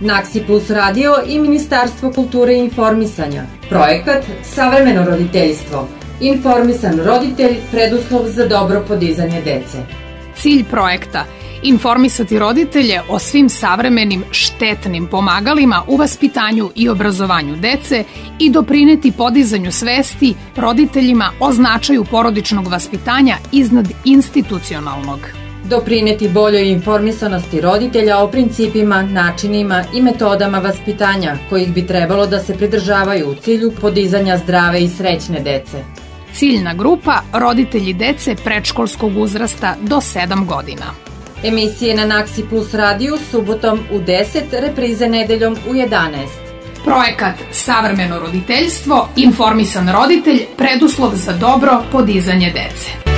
Naksi Plus Radio i Ministarstvo kulture i informisanja. Projekat Savremeno roditeljstvo. Informisan roditelj preduslov za dobro podizanje dece. Cilj projekta informisati roditelje o svim savremenim štetnim pomagalima u vaspitanju i obrazovanju dece i doprineti podizanju svesti roditeljima o značaju porodičnog vaspitanja iznad institucionalnog doprineti boljoj informisanosti roditelja o principima, načinima i metodama vaspitanja kojih bi trebalo da se pridržavaju u cilju podizanja zdrave i srećne dece. Ciljna grupa roditelji dece predškolskog uzrasta do 7 godina. Emisije na Naksi Plus radiju subotom u 10, reprize nedeljom u 11. Projekat Savremeno roditeljstvo, informisan roditelj, preduslov za dobro podizanje dece.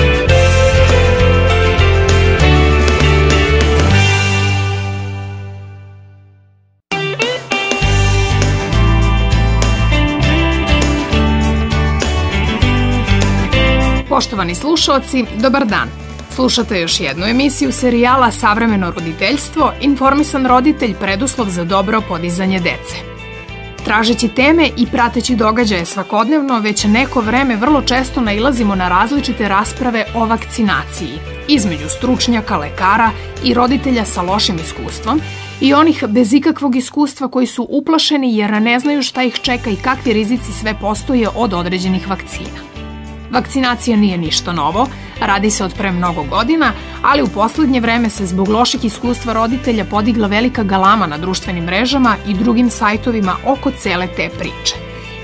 Poštovani slušalci, dobar dan. Slušate još jednu emisiju serijala Savremeno roditeljstvo, informisan roditelj preduslov za dobro podizanje dece. Tražeći teme i prateći događaje svakodnevno, već neko vreme vrlo često nailazimo na različite rasprave o vakcinaciji, između stručnjaka, lekara i roditelja sa lošim iskustvom i onih bez ikakvog iskustva koji su uplašeni jer ne znaju šta ih čeka i kakvi rizici sve postoje od određenih vakcina. Vakcinacija nije ništa novo, radi se od pre mnogo godina, ali u poslednje vreme se zbog loših iskustva roditelja podigla velika galama na društvenim mrežama i drugim sajtovima oko cele te priče.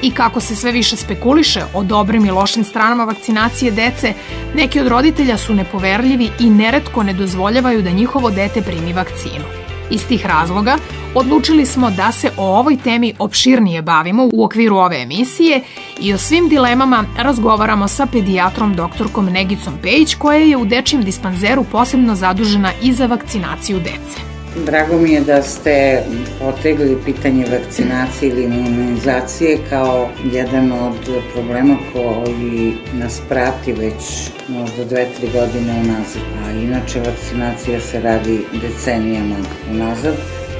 I kako se sve više spekuliše o dobrim i lošim stranama vakcinacije dece, neki od roditelja su nepoverljivi i neretko ne dozvoljavaju da njihovo dete primi vakcinu. Iz tih razloga odlučili smo da se o ovoj temi opširnije bavimo u okviru ove emisije i o svim dilemama razgovaramo sa pedijatrom doktorkom Negicom Pejić koja je u dečijem dispanzeru posebno zadužena i za vakcinaciju dece. Drago mi je da ste potegli pitanje vakcinacije ili imunizacije kao jedan od problema koji nas prati već možda dve, tri godine unazad. A inače vakcinacija se radi decenijama unazad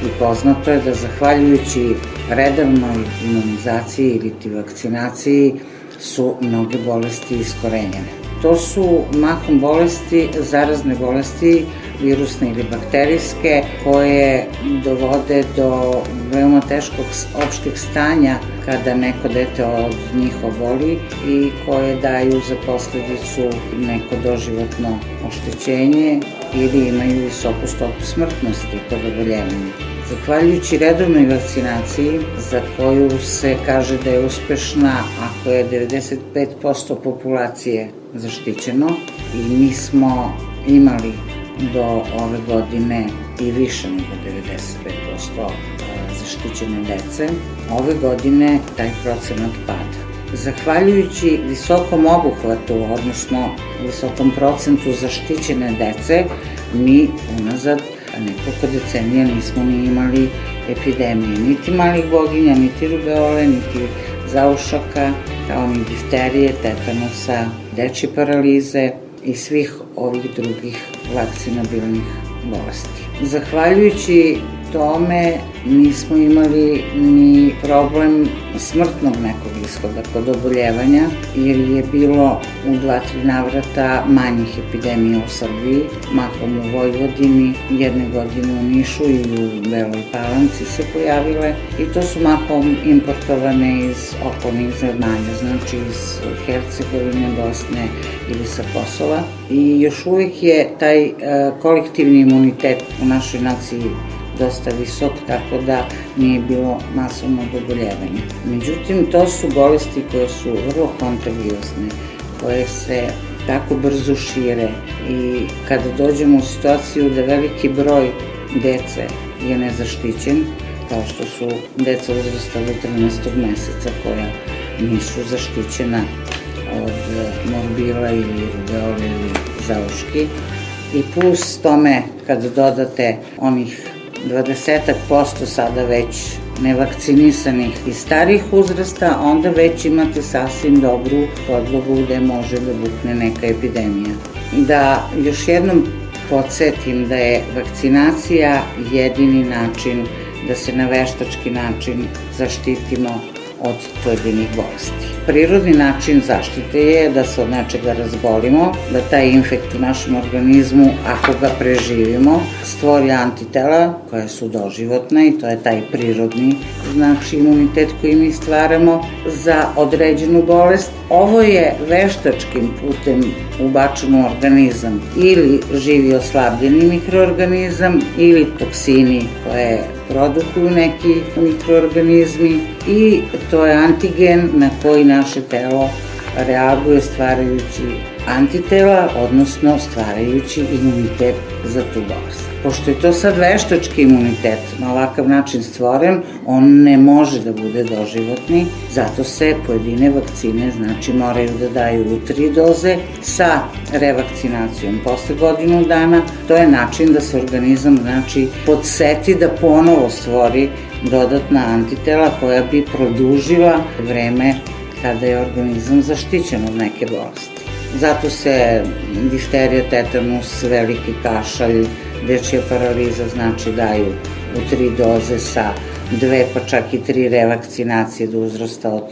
i poznato je da zahvaljujući redavnoj imunizaciji ili vakcinaciji su mnoge bolesti iskorenjene. To su mahom bolesti, zarazne bolesti, virusne ili bakterijske, koje dovode do veoma teškog opšteg stanja kada neko dete od njih oboli i koje daju za posledicu neko doživotno oštećenje ili imaju visoku stopu smrtnosti kod oboljevanja. Zahvaljujući redovnoj vakcinaciji, za koju se kaže da je uspešna ako je 95% populacije zaštićeno i mi smo imali do ove godine i više nego 95% zaštićene dece, ove godine taj procenat pada. Zahvaljujući visokom obuhvatu, odnosno visokom procentu zaštićene dece, mi unazad nekoliko decenija nismo ni imali epidemije, niti malih boginja, niti rubeole, niti zaušaka, kao ni difterije, tetanusa, dečje paralize i svih ovih drugih vakcinabilnih bolesti. Zahvaljujući tome nismo imali ni problem smrtnog nekog ishoda kod oboljevanja, jer je bilo u dva, tri navrata manjih epidemija u Srbiji, mahom u Vojvodini, jedne godine u Nišu i u Beloj Palanci se pojavile i to su mahom importovane iz okolnih zemalja, znači iz Hercegovine, Bosne ili sa Kosova. I još uvijek je taj uh, kolektivni imunitet u našoj naciji dosta visok, tako da nije bilo masovnog oboljevanja. Međutim, to su bolesti koje su vrlo kontagiozne, koje se tako brzo šire i kada dođemo u situaciju da veliki broj dece je nezaštićen, kao što su deca uzrasta do 13. meseca koja nisu zaštićena od morbila ili rubeola ili zauški. I plus tome kad dodate onih 20% sada već nevakcinisanih i starih uzrasta, onda već imate sasvim dobru podlogu gde može da bukne neka epidemija. Da još jednom podsjetim da je vakcinacija jedini način da se na veštački način zaštitimo od pojedinih bolesti. Prirodni način zaštite je da se od nečega razbolimo, da taj infekt u našem organizmu, ako ga preživimo, stvori antitela koje su doživotne i to je taj prirodni znači imunitet koji mi stvaramo za određenu bolest. Ovo je veštačkim putem ubačen u organizam ili živi oslabljeni mikroorganizam ili toksini koje produkuju neki mikroorganizmi i to je antigen na koji naše telo reaguje stvarajući antitela, odnosno stvarajući imunitet za tu bolest. Pošto je to sad veštački imunitet na ovakav način stvoren, on ne može da bude doživotni, zato se pojedine vakcine znači moraju da daju u tri doze sa revakcinacijom posle godinu dana. To je način da se organizam znači podseti da ponovo stvori dodatna antitela koja bi produžila vreme kada je organizam zaštićen od neke bolesti. Zato se difterija, tetanus, veliki kašalj, dečija paraliza znači daju u tri doze sa dve pa čak i tri revakcinacije do uzrasta od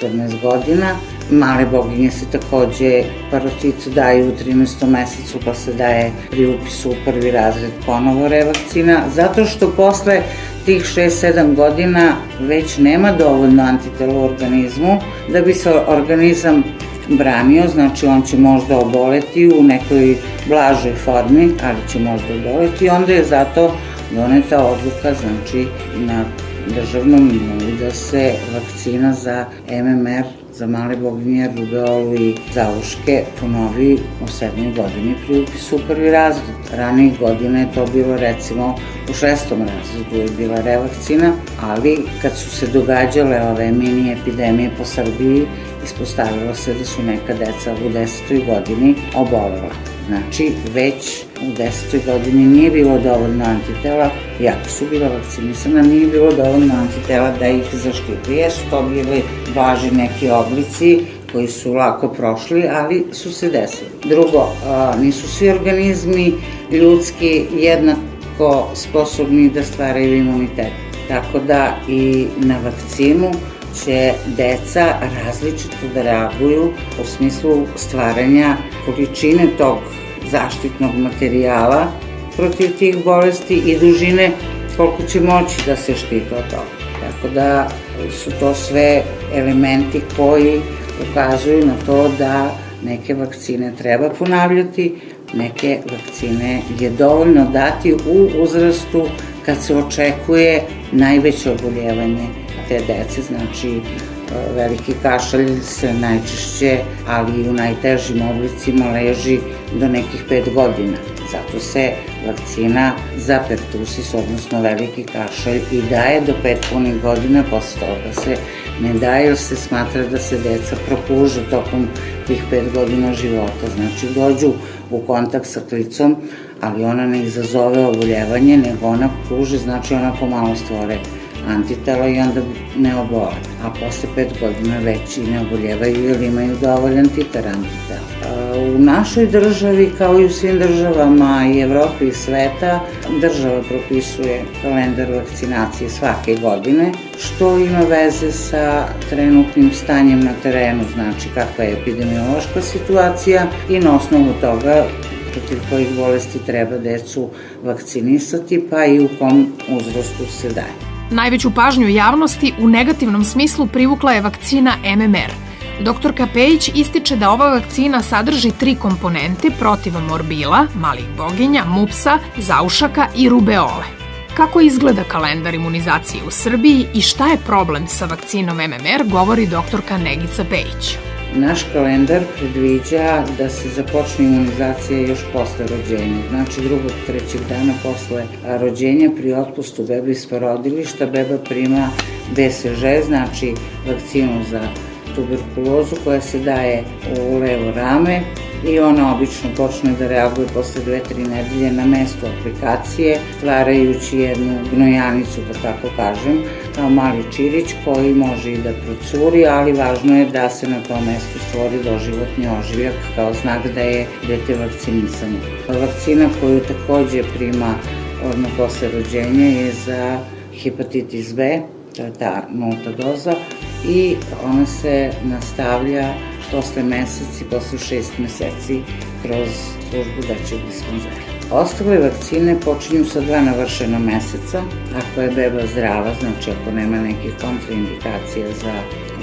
14 godina. Male boginje se takođe parotit daju u 13. mesecu pa se daje pri upisu u prvi razred ponovo revakcina, zato što posle tih 6-7 godina već nema dovoljno antitela u organizmu da bi se organizam branio, znači on će možda oboleti u nekoj blažoj formi, ali će možda oboleti onda je zato doneta odluka znači na državnom nivou da se vakcina za MMR za male boginje, rubeolu i zauške ponovi u sedmoj godini pri upisu u prvi razred. Ranijih godina je to bilo recimo u šestom razredu je bila revakcina, ali kad su se događale ove mini epidemije po Srbiji, ispostavilo se da su neka deca u desetoj godini obolela. Znači, već u desetoj godini nije bilo dovoljno antitela, jako su bila vakcinisana, nije bilo dovoljno antitela da ih zaštiti. Jesu to bili važi neki oblici koji su lako prošli, ali su se desili. Drugo, nisu svi organizmi ljudski jednako sposobni da stvaraju imunitet. Tako da i na vakcinu će deca različito da reaguju u smislu stvaranja količine tog zaštitnog materijala protiv tih bolesti i dužine koliko će moći da se štite od toga. Tako da su to sve elementi koji ukazuju na to da neke vakcine treba ponavljati, neke vakcine je dovoljno dati u uzrastu kad se očekuje najveće oboljevanje te dece, znači veliki kašalj se najčešće, ali i u najtežim oblicima leži do nekih 5 godina. Zato se vakcina za pertusis, odnosno veliki kašalj, i daje do 5 punih godina, posle toga se ne daje, jer se smatra da se deca propužu tokom tih 5 godina života. Znači, dođu u kontakt sa klicom, ali ona ne izazove oboljevanje, nego ona pruže, znači ona pomalo stvore antitela i onda ne obole. A posle pet godina već i ne oboljevaju ili imaju dovoljan titer antitela. U našoj državi, kao i u svim državama i Evrope i sveta, država propisuje kalendar vakcinacije svake godine, što ima veze sa trenutnim stanjem na terenu, znači kakva je epidemiološka situacija i na osnovu toga protiv kojih bolesti treba decu vakcinisati, pa i u kom uzrastu se daje. Najveću pažnju javnosti u negativnom smislu privukla je vakcina MMR. Doktor Pejić ističe da ova vakcina sadrži tri komponente protiv morbila, malih boginja, mupsa, zaušaka i rubeole. Kako izgleda kalendar imunizacije u Srbiji i šta je problem sa vakcinom MMR, govori doktorka Negica Pejić. Naš kalendar predviđa da se započne imunizacija još posle rođenja, znači drugog, trećeg dana posle rođenja pri otpustu bebe iz porodilišta beba prima BSŽ, znači vakcinu za tuberkulozu koja se daje u levo rame i ona obično počne da reaguje posle dve, tri nedelje na mestu aplikacije, stvarajući jednu gnojanicu, da tako kažem, kao mali čirić koji može i da procuri, ali važno je da se na tom mestu stvori doživotni oživjak kao znak da je dete vakcinisano. Vakcina koju takođe prima odmah posle rođenja je za hepatitis B, to je ta nulta doza, i ona se nastavlja posle meseci, posle šest meseci kroz službu dečeg dispanzera. Ostale vakcine počinju sa dva navršena meseca, ako je beba zdrava, znači ako nema nekih kontraindikacija za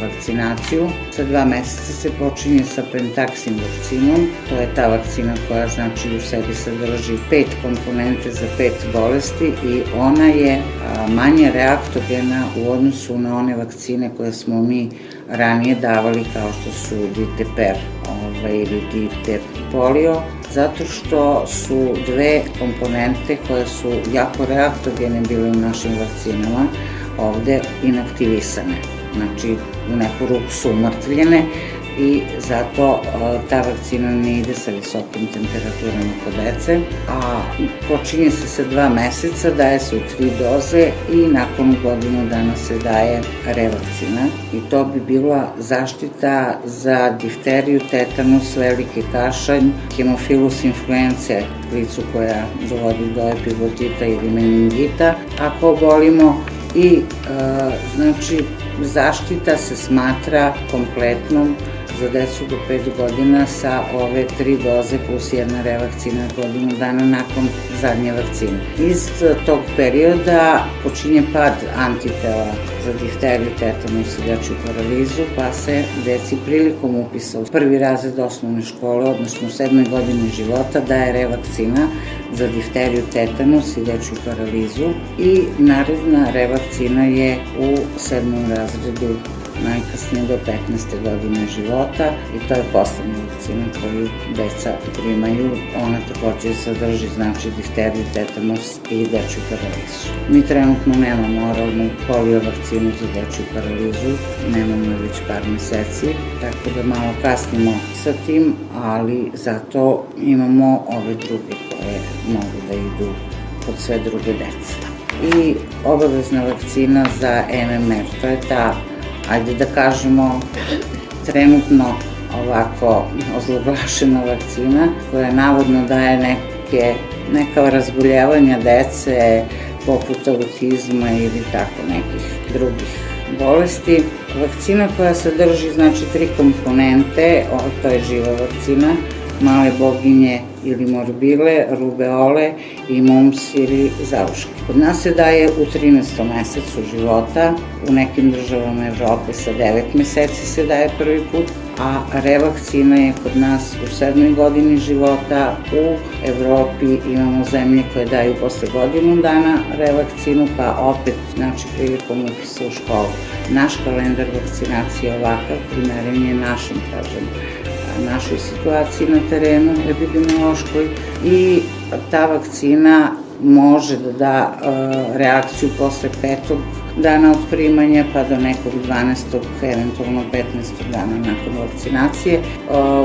vakcinaciju. Sa dva meseca se počinje sa Pentaxin vakcinom. To je ta vakcina koja znači u sebi sadrži pet komponente za pet bolesti i ona je manje reaktogena u odnosu na one vakcine koje smo mi ranije davali kao što su Diteper ovaj, ili Dite polio, zato što su dve komponente koje su jako reaktogene bile u našim vakcinama ovde inaktivisane. Znači, u neku ruku su umrtvljene i zato ta vakcina ne ide sa visokim temperaturama kod dece, a počinje se sa dva meseca, daje se u tri doze i nakon godinu dana se daje revakcina. I to bi bila zaštita za difteriju, tetanus, veliki kašanj, hemofilus influence, licu koja dovodi do epigotita ili meningita, ako obolimo i znači zaštita se smatra kompletnom za decu do 5 godina sa ove tri doze plus jedna revakcina godinu dana nakon zadnje vakcine. Iz tog perioda počinje pad antitela za difteriju, tetanus i dečju paralizu, pa se deci prilikom upisa u prvi razred osnovne škole, odnosno u sedmoj godini života, daje revakcina za difteriju, tetanus i dečju paralizu i naredna revakcina je u sedmom razredu najkasnije do 15. godine života i to je poslednja vakcina koju deca primaju. Ona takođe sadrži znači difteriju, tetanus i dečju paralizu. Mi trenutno nemamo oralnu polio vakcinu za dečju paralizu, nemamo već par meseci, tako da malo kasnimo sa tim, ali zato imamo ove druge koje mogu da idu pod sve druge dece. I obavezna vakcina za MMR, to je ta ajde da kažemo, trenutno ovako ozloglašena vakcina koja navodno daje neke, neka razboljevanja dece poput autizma ili tako nekih drugih bolesti. Vakcina koja sadrži znači tri komponente, o, to je živa vakcina, male boginje ili morbile, rubeole i mumps ili zauške. Kod nas se daje u 13. mesecu života, u nekim državama Evrope sa 9 meseci se daje prvi put, a revakcina je kod nas u 7. godini života, u Evropi imamo zemlje koje daju posle godinu dana revakcinu, pa opet, znači, prilikom upisa u školu. Naš kalendar vakcinacije je ovakav, primeren je našim, kažem, našoj situaciji na terenu epidemiološkoj i ta vakcina može da da e, reakciju posle petog dana od primanja pa do nekog 12. eventualno 15. dana nakon vakcinacije e,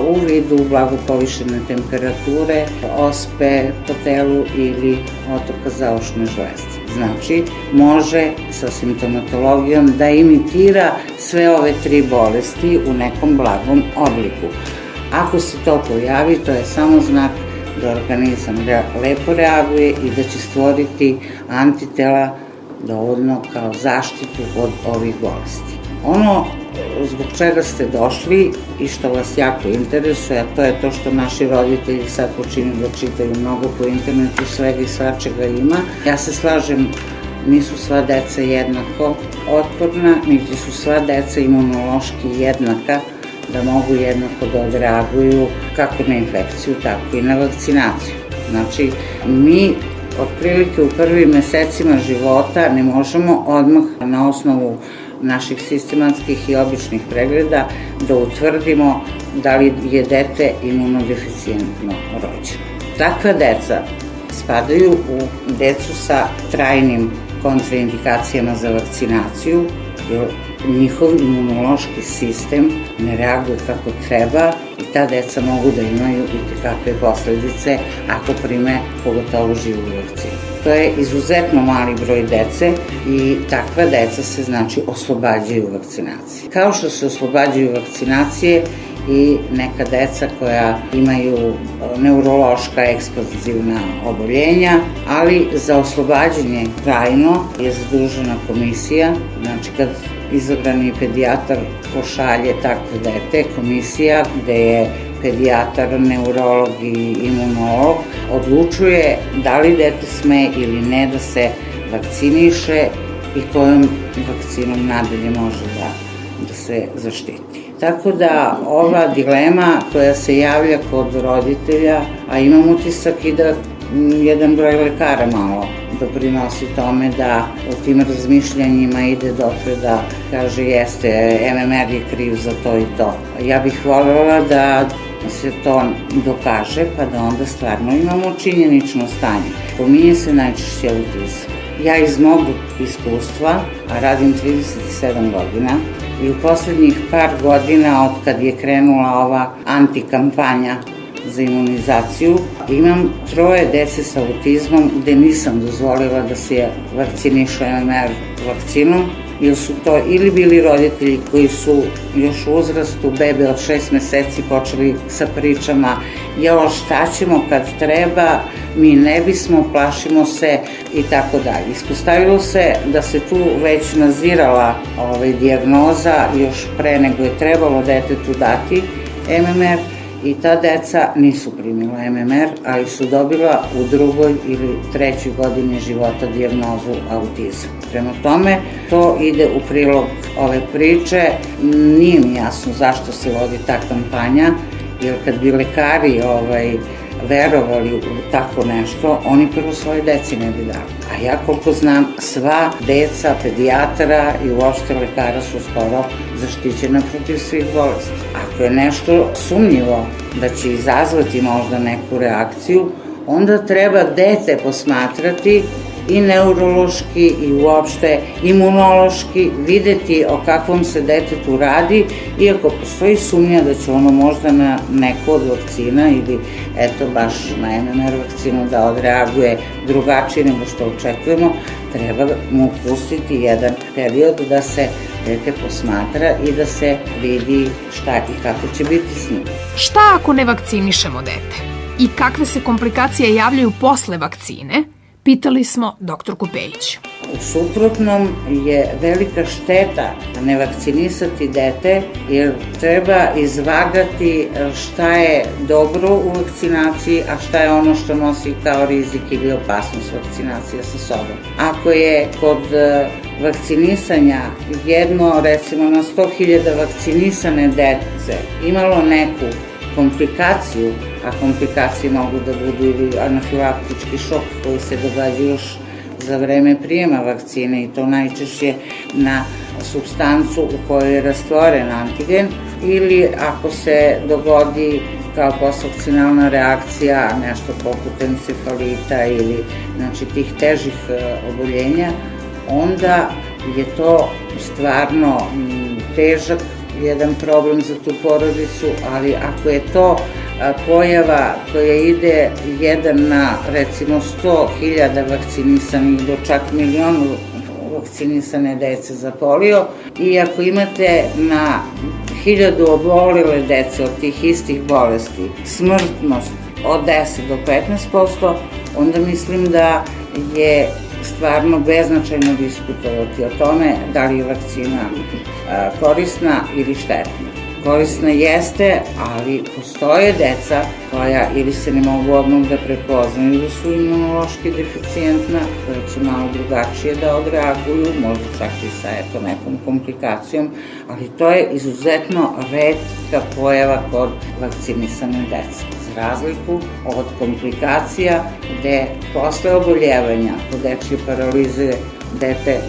u vidu blago povišene temperature, ospe po telu ili otoka zaošne žlezde. Znači, može sa simptomatologijom da imitira sve ove tri bolesti u nekom blagom obliku. Ako se to pojavi, to je samo znak da organizam lepo reaguje i da će stvoriti antitela dovoljno kao zaštitu od ovih bolesti. Ono zbog čega ste došli i što vas jako interesuje, a to je to što naši roditelji sad počinju da čitaju mnogo po internetu, svega i svačega ima. Ja se slažem, nisu sva deca jednako otporna, niti su sva deca imunološki jednaka, da mogu jednako da odreaguju kako na infekciju, tako i na vakcinaciju. Znači, mi otprilike u prvim mesecima života ne možemo odmah na osnovu naših sistematskih i običnih pregleda da utvrdimo da li je dete imunodeficijentno rođeno. Takva deca spadaju u decu sa trajnim kontraindikacijama za vakcinaciju, njihov imunološki sistem ne reaguje kako treba i ta deca mogu da imaju i kakve posledice ako prime pogotovo živu vakcinu. To je izuzetno mali broj dece i takva deca se znači oslobađaju vakcinacije. Kao što se oslobađaju vakcinacije i neka deca koja imaju e, neurološka eksplozivna oboljenja, ali za oslobađanje trajno je zadužena komisija, znači kad izabrani pedijatar pošalje takve dete, komisija gde je pedijatar, neurolog i imunolog odlučuje da li dete sme ili ne da se vakciniše i kojom vakcinom nadalje može da, da se zaštiti. Tako da ova dilema koja se javlja kod roditelja, a imam utisak i da jedan broj lekara malo doprinosi tome da u tim razmišljanjima ide dotle da kaže jeste, MMR je kriv za to i to. Ja bih voljela da se to dokaže, pa da onda stvarno imamo činjenično stanje. Pominje se najčešće autizam. Ja iz mog iskustva, a radim 37 godina, i u poslednjih par godina od kad je krenula ova antikampanja za imunizaciju. Imam troje dece sa autizmom gde nisam dozvolila da se vakcinišu MMR vakcinom jer su to ili bili roditelji koji su još u uzrastu bebe od šest meseci počeli sa pričama jo šta ćemo kad treba, mi ne bismo, plašimo se i tako dalje. Ispostavilo se da se tu već nazirala ovaj, dijagnoza još pre nego je trebalo detetu dati MMR i ta deca nisu primila MMR, ali su dobila u drugoj ili trećoj godini života dijagnozu autizam. Prema tome, to ide u prilog ove priče. Nije mi jasno zašto se vodi ta kampanja, jer kad bi lekari ovaj, verovali u tako nešto, oni prvo svoje deci ne bi dali. A ja koliko znam, sva deca, pedijatara i uopšte lekara su skoro zaštićena protiv svih bolesti. Ako je nešto sumnjivo da će izazvati možda neku reakciju, onda treba dete posmatrati i neurološki i uopšte imunološki videti o kakvom se detetu radi, iako postoji sumnja da će ono možda na neku od vakcina ili eto baš na MMR vakcinu da odreaguje drugačije nego što očekujemo, treba mu pustiti jedan period da se dete posmatra i da se vidi šta i kako će biti s njim. Šta ako ne vakcinišemo dete? I kakve se komplikacije javljaju posle vakcine? Pitali smo doktorku Pejić. U suprotnom je velika šteta ne vakcinisati dete jer treba izvagati šta je dobro u vakcinaciji, a šta je ono što nosi kao rizik ili opasnost vakcinacije sa sobom. Ako je kod e, vakcinisanja jedno, recimo na 100.000 vakcinisane dece imalo neku komplikaciju, a komplikacije mogu da budu ili anafilaktički šok koji se događa još za vreme prijema vakcine i to najčešće na substancu u kojoj je rastvoren antigen ili ako se dogodi kao postvakcinalna reakcija, nešto poput encefalita ili znači, tih težih e, oboljenja, onda je to stvarno težak jedan problem za tu porodicu, ali ako je to pojava koja ide jedan na recimo 100.000 vakcinisanih do čak milionu vakcinisane dece za polio i ako imate na hiljadu obolile dece od tih istih bolesti smrtnost od 10 do 15%, onda mislim da je stvarno beznačajno diskutovati o tome da li je vakcina korisna ili štetna. Korisna jeste, ali postoje deca koja ili se ne mogu odmah da prepoznaju da su imunološki deficijentna, koja će malo drugačije da odreaguju, možda čak i sa eto nekom komplikacijom, ali to je izuzetno redka pojava kod vakcinisane dece. Razliku od komplikacija gde posle oboljevanja kod dečje paralize dete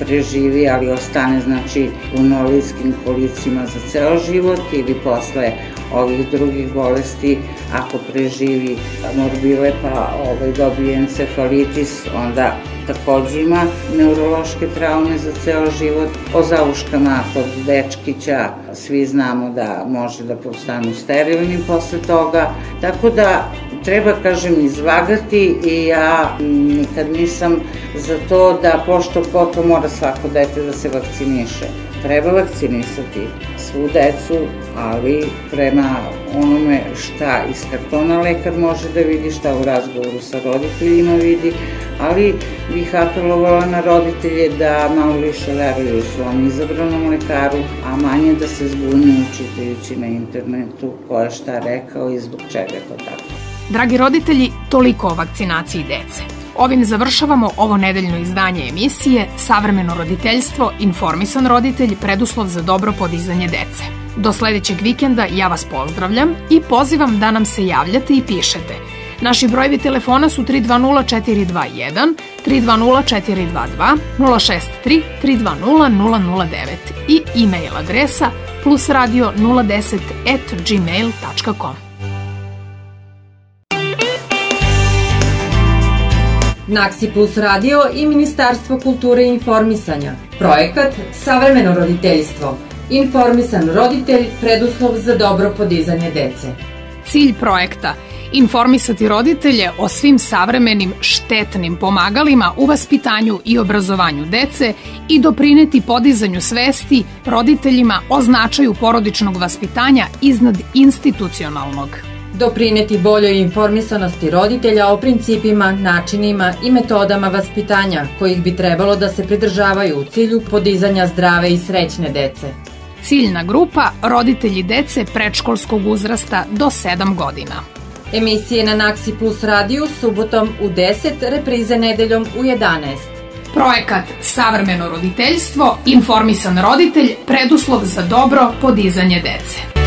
preživi, ali ostane znači u nolitskim kolicima za ceo život ili posle ovih drugih bolesti, ako preživi morbile pa ovaj, dobije encefalitis, onda takođe ima neurološke traume za ceo život. O zavuškama kod dečkića svi znamo da može da postanu sterilni posle toga, tako da treba, kažem, izvagati i ja nikad nisam za to da pošto poto mora svako dete da se vakciniše. Treba vakcinisati svu decu, ali prema onome šta iz kartona lekar može da vidi, šta u razgovoru sa roditeljima vidi, ali bih apelovala na roditelje da malo više veruju svom izabranom lekaru, a manje da se zbunju čitajući na internetu ko je šta rekao i zbog čega to tako. Dragi roditelji, toliko o vakcinaciji dece. Ovim završavamo ovo nedeljno izdanje emisije Savremeno roditeljstvo, informisan roditelj, preduslov za dobro podizanje dece. Do sledećeg vikenda ja vas pozdravljam i pozivam da nam se javljate i pišete. Naši brojevi telefona su 320 421, 320 422, 063 320 009 i e-mail adresa plusradio 010 at gmail.com. Naksi Plus Radio i Ministarstvo kulture i informisanja. Projekat Savremeno roditeljstvo. Informisan roditelj preduslov za dobro podizanje dece. Cilj projekta informisati roditelje o svim savremenim štetnim pomagalima u vaspitanju i obrazovanju dece i doprineti podizanju svesti roditeljima o značaju porodičnog vaspitanja iznad institucionalnog doprineti boljoj informisanosti roditelja o principima, načinima i metodama vaspitanja kojih bi trebalo da se pridržavaju u cilju podizanja zdrave i srećne dece. Ciljna grupa roditelji dece predškolskog uzrasta do 7 godina. Emisije na Naksi Plus radiju subotom u 10, reprize nedeljom u 11. Projekat Savremeno roditeljstvo, informisan roditelj, preduslov za dobro podizanje dece.